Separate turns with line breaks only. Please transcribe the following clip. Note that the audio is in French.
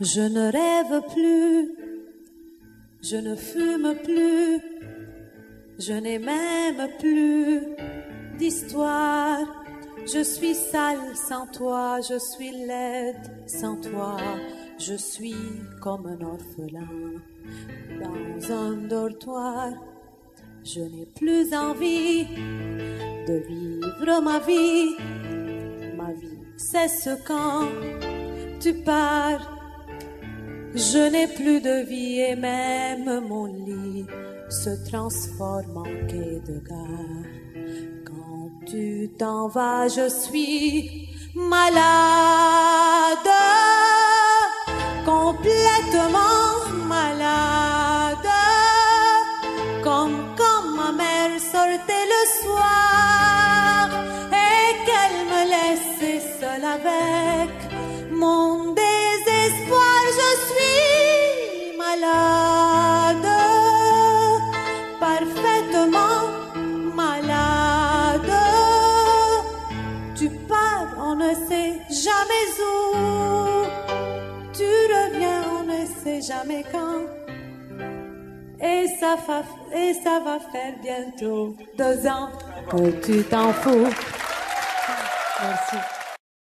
Je ne rêve plus, je ne fume plus, je n'ai même plus d'histoire. Je suis sale sans toi, je suis laide sans toi, je suis comme un orphelin dans un dortoir. Je n'ai plus envie de vivre ma vie. Ma vie cesse quand tu pars. Je n'ai plus de vie et même mon lit se transforme en quai de gare. Quand tu t'en vas, je suis malade, complètement malade, comme quand ma mère sortait le soir laissait seule avec mon désespoir. Je suis malade, parfaitement malade. Tu pars, on ne sait jamais où. Tu reviens, on ne sait jamais quand. Et ça, fa- et ça va faire bientôt deux ans que tu t'en fous. Merci.